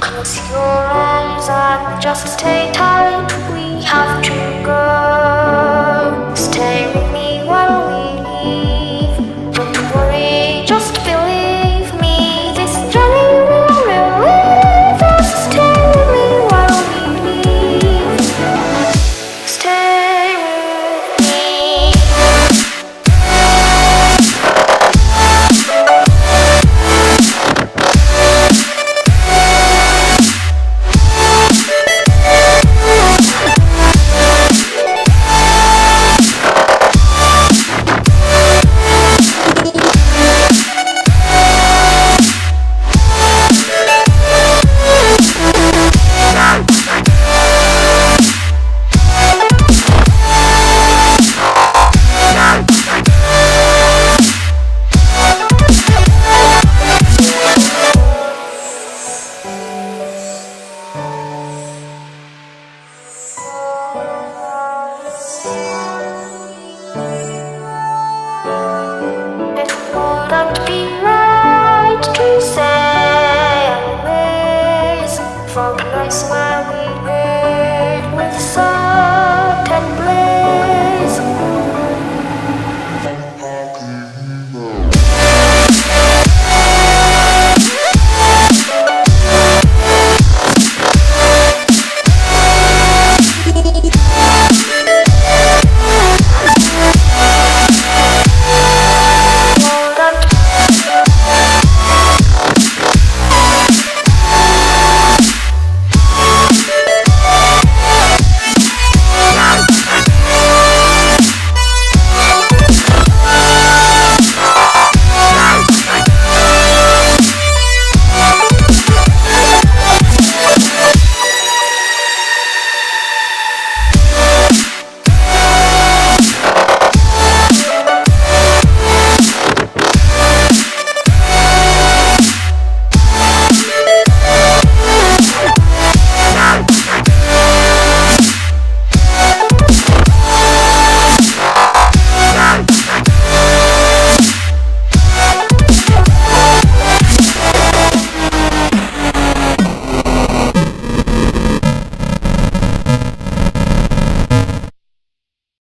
Close your eyes and just stay tight